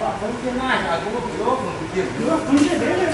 không chưa mai là cũng có một lốp mà kiểm nước